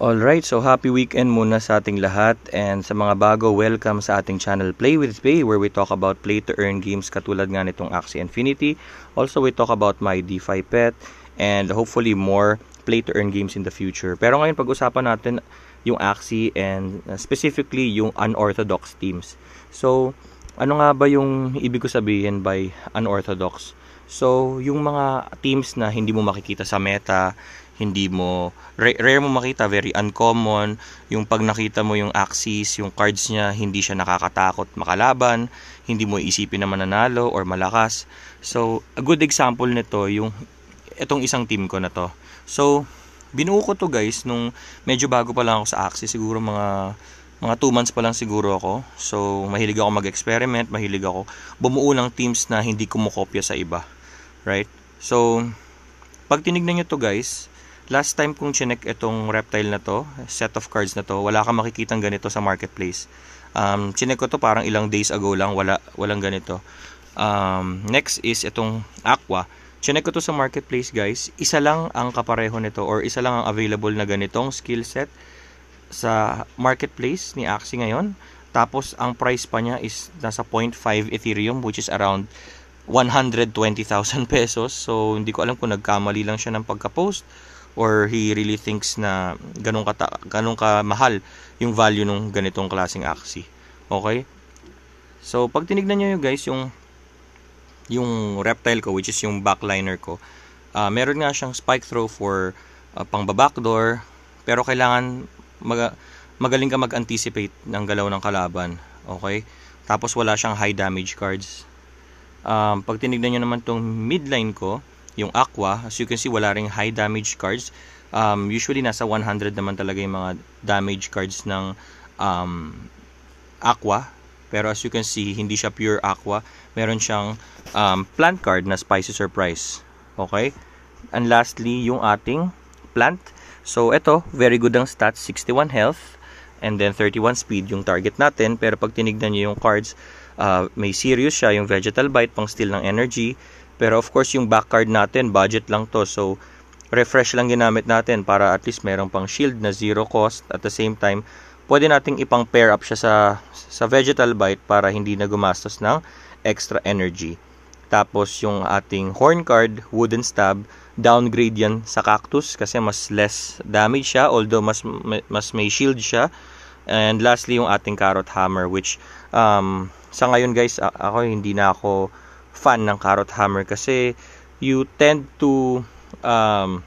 Alright, so happy weekend muna sa ating lahat and sa mga bago, welcome sa ating channel Play with Pay where we talk about play to earn games katulad nga nitong Axie Infinity. Also, we talk about my DeFi pet and hopefully more play to earn games in the future. Pero ngayon pag-usapan natin yung Axie and specifically yung unorthodox teams. So, ano nga ba yung ibig ko sabihin by unorthodox? So, yung mga teams na hindi mo makikita sa meta, hindi mo rare mo makita very uncommon. Yung pag nakita mo yung axis yung cards niya hindi siya nakakatakot makalaban hindi mo isipin na mananalo or malakas. So a good example nito yung itong isang team ko na to. So binuo ko to guys nung medyo bago pa lang ako sa axis siguro mga mga 2 months pa lang siguro ako. So mahilig ako mag-experiment mahilig ako bumuo ng teams na hindi kumokopya sa iba right? So pag tinignan nyo to guys Last time kong chinek itong reptile na to, set of cards na to, wala kang makikitang ganito sa marketplace. Um, chinek ko to parang ilang days ago lang, wala, walang ganito. Um, next is itong aqua. Chinek ko to sa marketplace guys. Isa lang ang kapareho nito or isa lang ang available na ganitong skill set sa marketplace ni Axie ngayon. Tapos ang price pa niya is nasa 0.5 Ethereum which is around 120,000 pesos. So hindi ko alam kung nagkamali lang siya ng pagka-post or he really thinks na ganun ka ganun ka mahal yung value ng ganitong klaseng axi. Okay? So pag tinignan niyo guys yung yung reptile ko which is yung backliner ko, uh, meron nga siyang spike throw for uh, pang backdoor pero kailangan mag magaling ka mag-anticipate ng galaw ng kalaban. Okay? Tapos wala siyang high damage cards. Um, pag tinignan niyo naman tong midline ko, yung aqua, as you can see, wala ring high damage cards. Um, usually, nasa 100 naman talaga yung mga damage cards ng um, aqua. Pero as you can see, hindi siya pure aqua. Meron siyang um, plant card na Spicy Surprise. Okay? And lastly, yung ating plant. So, ito, very good ang stats. 61 health and then 31 speed yung target natin. Pero pag tinignan nyo yung cards, uh, may serious siya, yung vegetal bite, pang steal ng energy. Pero of course, yung back card natin, budget lang to. So, refresh lang ginamit natin para at least merong pang shield na zero cost. At the same time, pwede nating ipang pair up siya sa, sa vegetal bite para hindi na gumastos ng extra energy. Tapos yung ating horn card, wooden stab, downgrade yan sa cactus kasi mas less damage siya although mas mas may shield siya. And lastly yung ating carrot hammer which um, sa ngayon guys ako hindi na ako fan ng carrot hammer kasi you tend to um,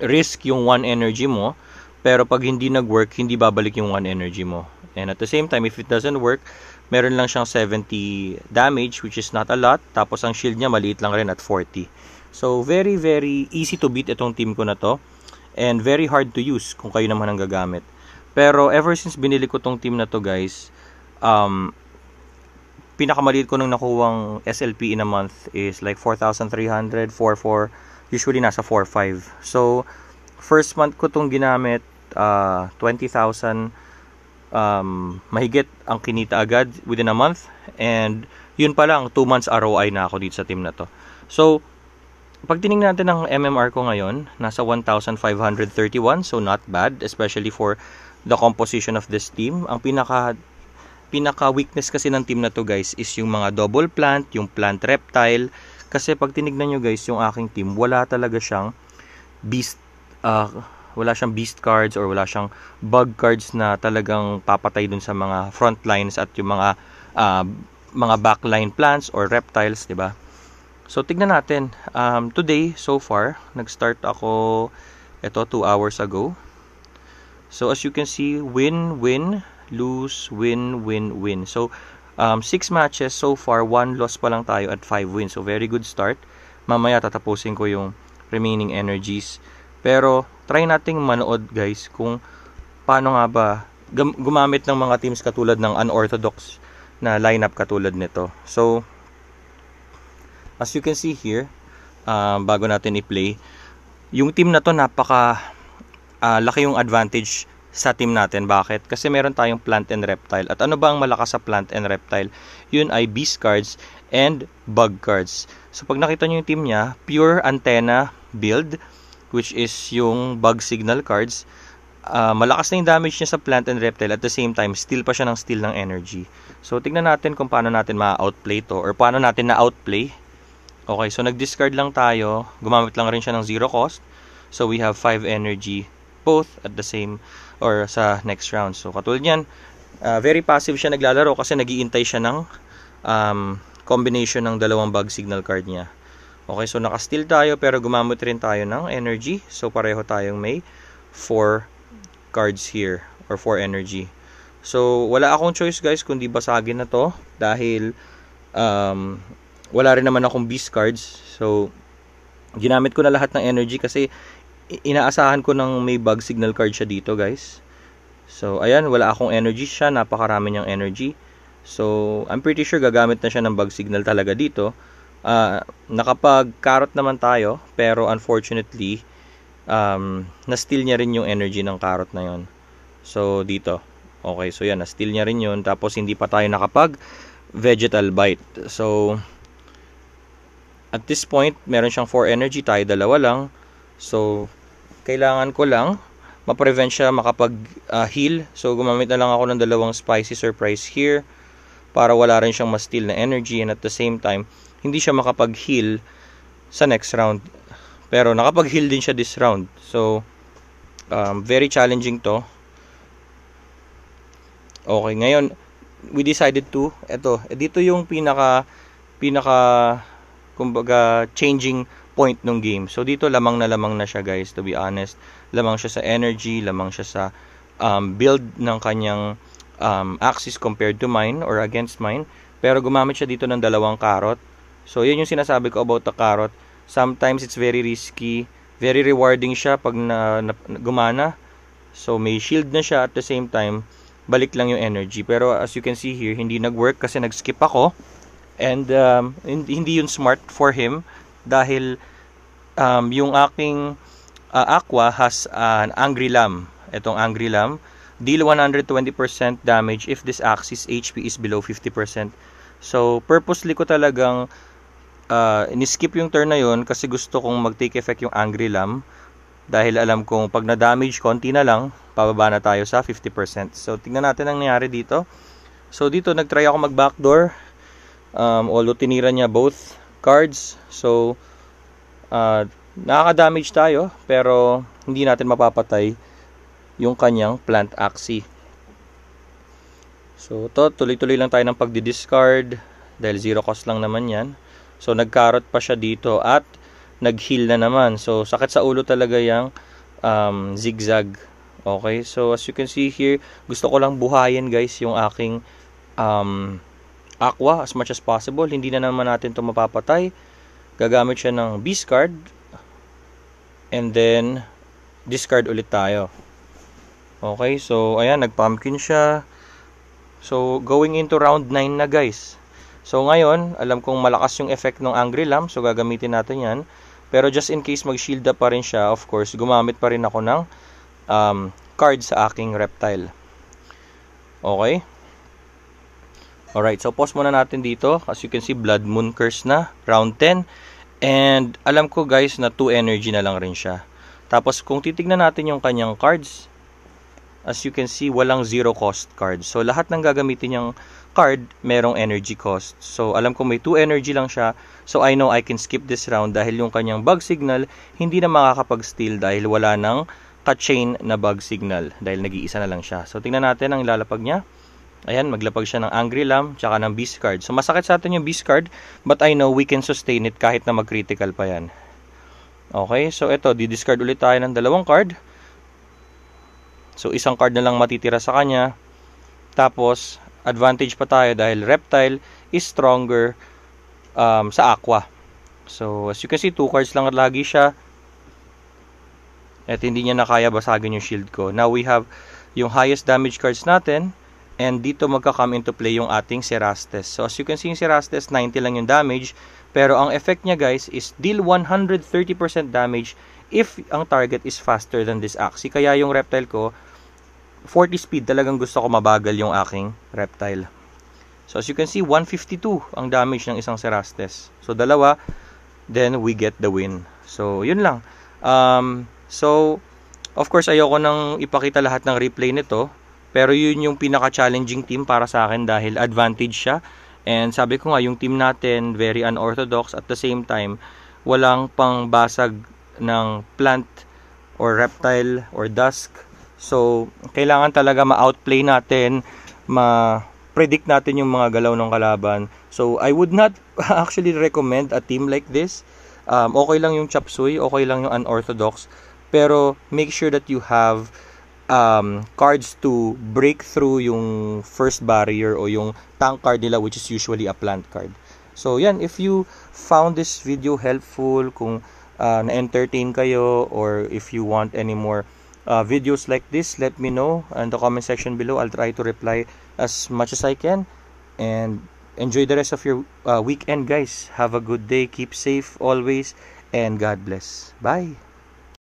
risk yung one energy mo pero pag hindi nag-work, hindi babalik yung one energy mo. And at the same time, if it doesn't work, meron lang siyang 70 damage which is not a lot. Tapos ang shield niya maliit lang rin at 40. So very very easy to beat itong team ko na to. And very hard to use kung kayo naman ang gagamit. Pero ever since binili ko tong team na to guys, um, pinakamaliit ko nung nakuwang SLP in a month is like 4,300, 4,4, usually nasa 4,5. So, first month ko tong ginamit, uh, 20,000 um, mahigit ang kinita agad within a month. And yun pa lang, 2 months ROI na ako dito sa team na to. So, pag tinignan natin ang MMR ko ngayon, nasa 1,531. So, not bad, especially for the composition of this team. Ang pinaka pinaka weakness kasi ng team na to guys is yung mga double plant, yung plant reptile. Kasi pag tinignan nyo guys, yung aking team, wala talaga siyang beast, uh, wala siyang beast cards or wala siyang bug cards na talagang papatay dun sa mga front lines at yung mga uh, mga backline plants or reptiles, di ba? So, tignan natin. Um, today, so far, nag-start ako ito 2 hours ago. So, as you can see, win, win, lose, win, win, win. So, um, 6 matches so far, 1 loss pa lang tayo at 5 wins. So, very good start. Mamaya tatapusin ko yung remaining energies. Pero, try nating manood guys kung paano nga ba gumamit ng mga teams katulad ng unorthodox na lineup katulad nito. So, as you can see here, uh, bago natin i-play, yung team na to napaka uh, laki yung advantage sa team natin. Bakit? Kasi meron tayong plant and reptile. At ano ba ang malakas sa plant and reptile? Yun ay beast cards and bug cards. So pag nakita nyo yung team niya, pure antenna build, which is yung bug signal cards. uh, malakas na yung damage niya sa plant and reptile at the same time, steal pa siya ng steal ng energy. So, tignan natin kung paano natin ma-outplay to or paano natin na-outplay. Okay, so nag-discard lang tayo. Gumamit lang rin siya ng zero cost. So, we have 5 energy both at the same or sa next round. So, katulad niyan, uh, very passive siya naglalaro kasi nagiintay siya ng um, combination ng dalawang bug signal card niya. Okay, so naka-steal tayo pero gumamit rin tayo ng energy. So, pareho tayong may 4 cards here or 4 energy. So, wala akong choice guys kundi basagin na to dahil um, wala rin naman akong beast cards. So, ginamit ko na lahat ng energy kasi inaasahan ko ng may bug signal card siya dito guys. So, ayan, wala akong energy siya. Napakarami niyang energy. So, I'm pretty sure gagamit na siya ng bug signal talaga dito. Uh, nakapag-carrot naman tayo, pero unfortunately, um, na-steal niya rin yung energy ng carrot na yon. So, dito. Okay, so yan, na-steal niya rin yun. Tapos, hindi pa tayo nakapag vegetal bite. So, at this point, meron siyang 4 energy, tayo dalawa lang. So, kailangan ko lang ma-prevent siya makapag-heal. Uh, so, gumamit na lang ako ng dalawang spicy surprise here para wala rin siyang ma-steal na energy and at the same time, hindi siya makapag-heal sa next round. Pero nakapag-heal din siya this round. So, um, very challenging to. Okay, ngayon, we decided to, eto, dito yung pinaka, pinaka, kumbaga, changing point ng game. So, dito lamang na lamang na siya guys, to be honest. Lamang siya sa energy, lamang siya sa um, build ng kanyang um, axis compared to mine or against mine. Pero gumamit siya dito ng dalawang carrot. So, yun yung sinasabi ko about the carrot Sometimes it's very risky. Very rewarding siya pag na, na, gumana. So may shield na siya at the same time balik lang yung energy. Pero as you can see here, hindi nag-work kasi nag-skip ako. And um, hindi yun smart for him dahil um, yung aking uh, aqua has an angry lamb. Itong angry lamb deal 120% damage if this axis HP is below 50%. So purposely ko talagang uh, in-skip yung turn na yun kasi gusto kong mag-take effect yung Angry Lamb dahil alam kong pag na-damage, konti na lang, pababa na tayo sa 50%. So, tingnan natin ang nangyari dito. So, dito nag-try ako mag-backdoor. Um, although tinira niya both cards. So, uh, nakaka-damage tayo pero hindi natin mapapatay yung kanyang plant axis. So, to tuloy-tuloy lang tayo ng pagdi-discard dahil zero cost lang naman yan. So, nagkarot pa siya dito at nag-heal na naman. So, sakit sa ulo talaga yung um, zigzag. Okay, so as you can see here, gusto ko lang buhayin guys yung aking um, aqua as much as possible. Hindi na naman natin to mapapatay. Gagamit siya ng beast card. And then, discard ulit tayo. Okay, so ayan, nag-pumpkin siya. So, going into round 9 na guys. So ngayon, alam kong malakas yung effect ng Angry Lamb, so gagamitin natin yan. Pero just in case mag-shield up pa rin siya, of course, gumamit pa rin ako ng um, card sa aking reptile. Okay? Alright, so pause muna natin dito. As you can see, Blood Moon Curse na, round 10. And alam ko guys na 2 energy na lang rin siya. Tapos kung titignan natin yung kanyang cards, as you can see, walang zero cost cards. So lahat ng gagamitin niyang card, merong energy cost. So, alam ko may 2 energy lang siya. So, I know I can skip this round dahil yung kanyang bug signal, hindi na makakapag-steal dahil wala nang ka-chain na bug signal dahil nag-iisa na lang siya. So, tingnan natin ang lalapag niya. Ayan, maglapag siya ng Angry Lamb tsaka ng Beast card. So, masakit sa atin yung Beast card, but I know we can sustain it kahit na mag-critical pa yan. Okay, so ito, di-discard ulit tayo ng dalawang card. So, isang card na lang matitira sa kanya. Tapos, advantage pa tayo dahil reptile is stronger um, sa aqua. So, as you can see, 2 cards lang lagi siya. At hindi niya na kaya basagin yung shield ko. Now, we have yung highest damage cards natin. And dito magka-come into play yung ating Cerastes. So, as you can see, yung Cerastes, 90 lang yung damage. Pero ang effect niya, guys, is deal 130% damage if ang target is faster than this axis. Kaya yung reptile ko, 40 speed talagang gusto ko mabagal yung aking reptile. So as you can see, 152 ang damage ng isang Cerastes. So dalawa, then we get the win. So yun lang. Um, so Of course, ayoko nang ipakita lahat ng replay nito. Pero yun yung pinaka-challenging team para sa akin dahil advantage siya. And sabi ko nga, yung team natin, very unorthodox. At the same time, walang pangbasag ng plant or reptile or dusk. So, kailangan talaga ma-outplay natin, ma-predict natin yung mga galaw ng kalaban. So, I would not actually recommend a team like this. Um, okay lang yung chop suey, okay lang yung unorthodox. Pero make sure that you have um, cards to break through yung first barrier o yung tank card nila which is usually a plant card. So yan, if you found this video helpful, kung uh, na-entertain kayo or if you want any more uh, videos like this, let me know in the comment section below. I'll try to reply as much as I can. And enjoy the rest of your uh, weekend guys. Have a good day. Keep safe always. And God bless. Bye.